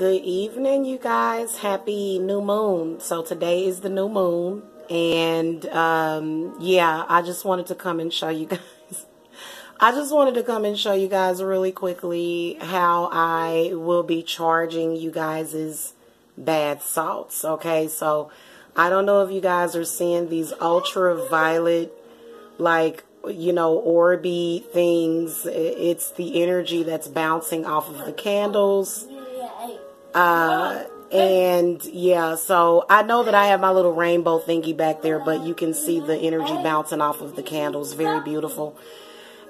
Good evening, you guys. Happy new moon. So today is the new moon. And um, yeah, I just wanted to come and show you guys. I just wanted to come and show you guys really quickly how I will be charging you guys' bath salts. Okay, so I don't know if you guys are seeing these ultraviolet, like, you know, orby things. It's the energy that's bouncing off of the candles. Uh, and yeah, so I know that I have my little rainbow thingy back there, but you can see the energy bouncing off of the candles. Very beautiful.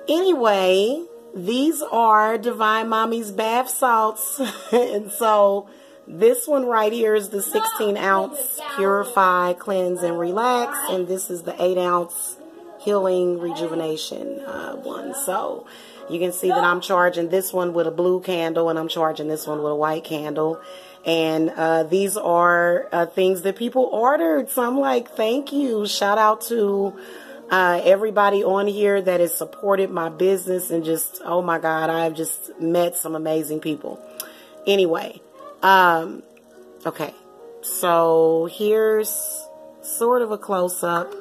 Anyway, these are Divine Mommy's bath salts. and so this one right here is the 16 ounce Purify, Cleanse, and Relax. And this is the 8 ounce Healing Rejuvenation uh, one. So you can see that I'm charging this one with a blue candle and I'm charging this one with a white candle. And uh, these are uh, things that people ordered. So I'm like, thank you. Shout out to uh, everybody on here that has supported my business and just, oh my God, I've just met some amazing people. Anyway, um, okay. So here's sort of a close up.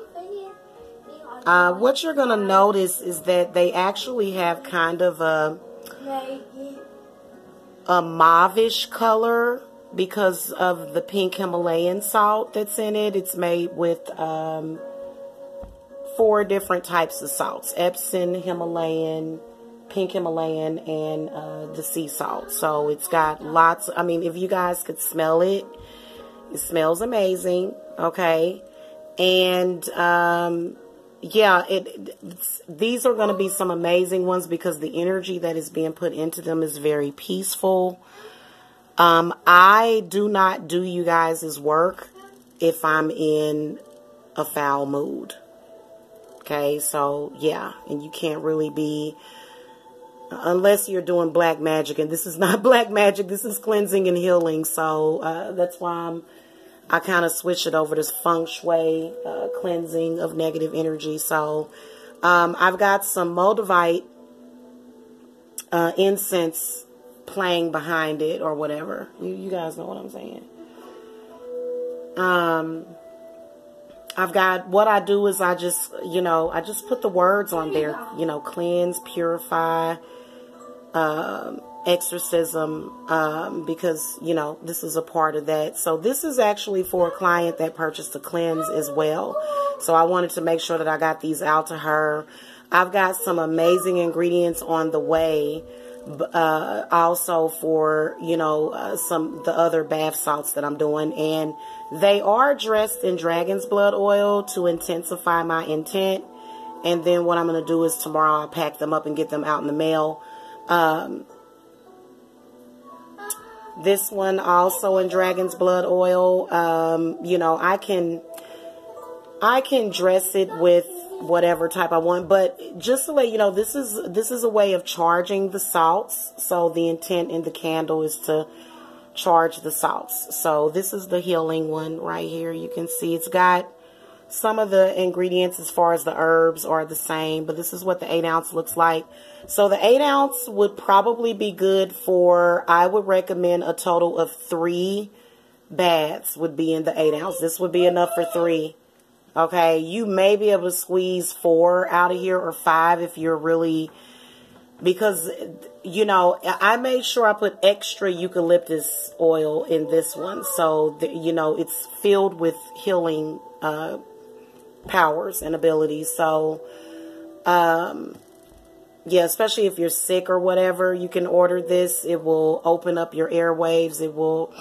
Uh, what you're going to notice is that they actually have kind of a, a mauvish color because of the pink Himalayan salt that's in it. It's made with um, four different types of salts. Epsom, Himalayan, pink Himalayan, and uh, the sea salt. So it's got lots, I mean, if you guys could smell it, it smells amazing, okay? And, um, yeah, it, these are going to be some amazing ones because the energy that is being put into them is very peaceful. Um, I do not do you guys' work if I'm in a foul mood. Okay, so yeah, and you can't really be, unless you're doing black magic, and this is not black magic, this is cleansing and healing. So uh, that's why I'm, I kind of switched it over to feng shui, uh, cleansing of negative energy. So um, I've got some Moldavite uh, incense playing behind it or whatever. You, you guys know what I'm saying. Um, I've got what I do is I just, you know, I just put the words on there, you know, cleanse, purify, um, exorcism, um, because, you know, this is a part of that. So this is actually for a client that purchased a cleanse as well. So I wanted to make sure that I got these out to her. I've got some amazing ingredients on the way uh, also for, you know, uh, some, the other bath salts that I'm doing. And they are dressed in dragon's blood oil to intensify my intent. And then what I'm going to do is tomorrow I'll pack them up and get them out in the mail. Um, this one also in dragon's blood oil. Um, you know, I can, I can dress it with whatever type I want. But just to let you know, this is this is a way of charging the salts. So the intent in the candle is to charge the salts. So this is the healing one right here. You can see it's got some of the ingredients as far as the herbs are the same, but this is what the 8 ounce looks like. So the 8 ounce would probably be good for, I would recommend a total of three baths would be in the 8 ounce. This would be enough for three. Okay, you may be able to squeeze four out of here or five if you're really, because, you know, I made sure I put extra eucalyptus oil in this one. So, that, you know, it's filled with healing uh, powers and abilities. So, um, yeah, especially if you're sick or whatever, you can order this. It will open up your airwaves. It will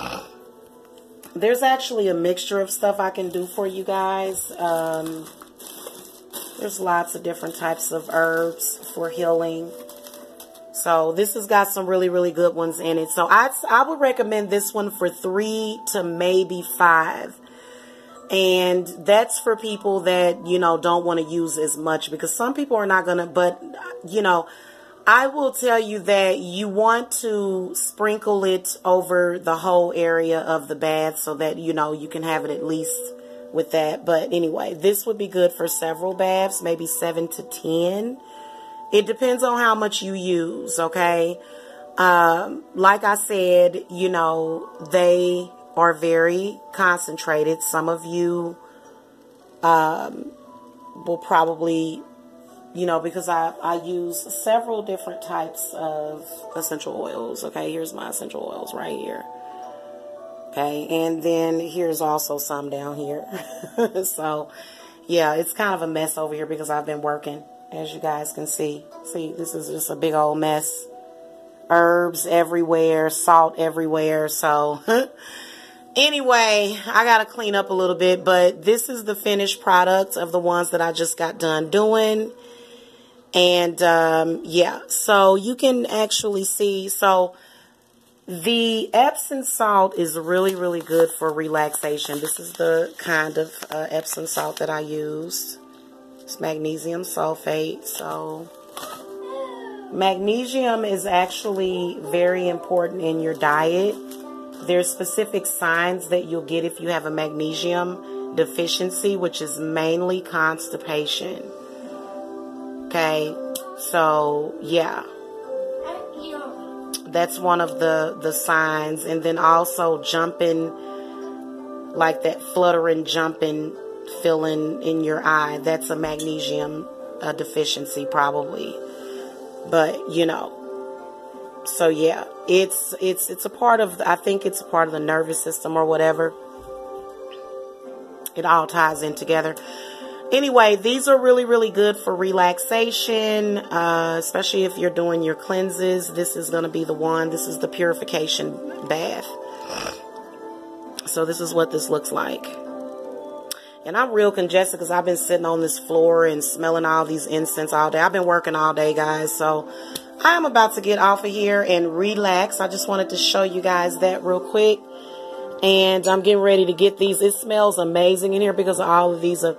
there's actually a mixture of stuff I can do for you guys. Um, there's lots of different types of herbs for healing. So this has got some really, really good ones in it. So I, I would recommend this one for three to maybe five. And that's for people that, you know, don't want to use as much because some people are not to, but, you know, I will tell you that you want to sprinkle it over the whole area of the bath so that, you know, you can have it at least with that. But anyway, this would be good for several baths, maybe seven to ten. It depends on how much you use, okay? Um, like I said, you know, they are very concentrated. Some of you um, will probably, you know, because I, I use several different types of essential oils. Okay, here's my essential oils right here. Okay, and then here's also some down here. so, yeah, it's kind of a mess over here because I've been working, as you guys can see. See, this is just a big old mess. Herbs everywhere, salt everywhere. So, anyway, I got to clean up a little bit, but this is the finished product of the ones that I just got done doing. And, um, yeah, so you can actually see, so the Epsom salt is really, really good for relaxation. This is the kind of uh, Epsom salt that I use. It's magnesium sulfate. So magnesium is actually very important in your diet. There's specific signs that you'll get if you have a magnesium deficiency, which is mainly constipation. Okay, so yeah. That's one of the the signs. And then also jumping like that fluttering jumping feeling in your eye. That's a magnesium uh, deficiency probably. But you know so yeah it's it's it's a part of i think it's a part of the nervous system or whatever it all ties in together anyway, these are really, really good for relaxation, uh, especially if you're doing your cleanses. This is going to be the one. This is the purification bath. So this is what this looks like. And I'm real congested because I've been sitting on this floor and smelling all these incense all day. I've been working all day, guys. So I'm about to get off of here and relax. I just wanted to show you guys that real quick. And I'm getting ready to get these. It smells amazing in here because of all of these are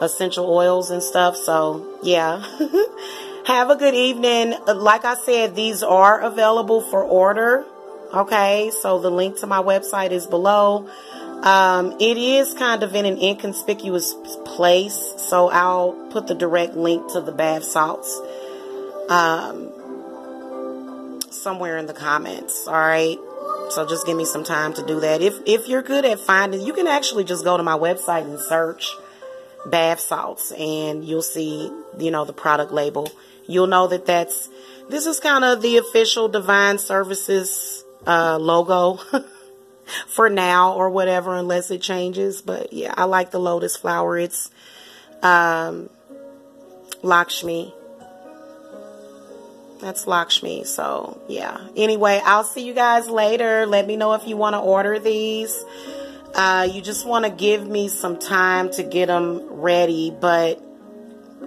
essential oils and stuff. So, yeah. Have a good evening. Like I said, these are available for order. Okay, so the link to my website is below. Um, it is kind of in an inconspicuous place, so I'll put the direct link to the bath salts um, somewhere in the comments. All right. So just give me some time to do that. If if you're good at finding, you can actually just go to my website and search bath salts and you'll see, you know, the product label. You'll know that that's, this is kind of the official Divine Services uh, logo for now or whatever, unless it changes. But yeah, I like the lotus flower. It's um, Lakshmi. That's Lakshmi. So yeah. Anyway, I'll see you guys later. Let me know if you want to order these. Uh, you just want to give me some time to get them ready, but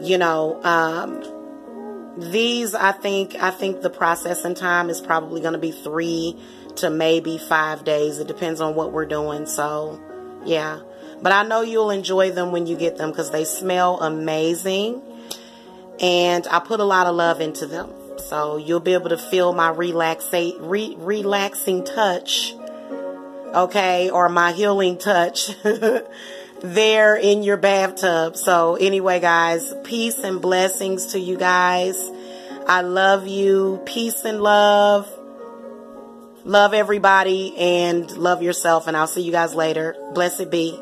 you know, um, these I think I think the processing time is probably going to be three to maybe five days. It depends on what we're doing. So, yeah. But I know you'll enjoy them when you get them because they smell amazing. And I put a lot of love into them. So you'll be able to feel my relaxa- re- relaxing touch okay, or my healing touch there in your bathtub. So anyway, guys, peace and blessings to you guys. I love you. Peace and love. Love everybody and love yourself. And I'll see you guys later. Blessed be.